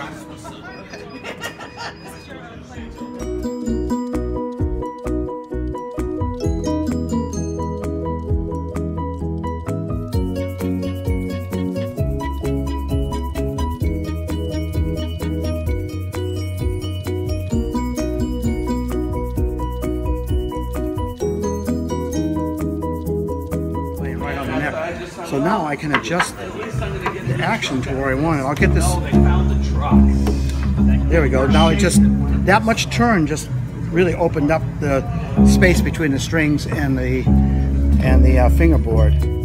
laying right on the neck. So now I can adjust the action to where I want it. I'll get this. There we go. Now it just that much turn just really opened up the space between the strings and the and the uh, fingerboard.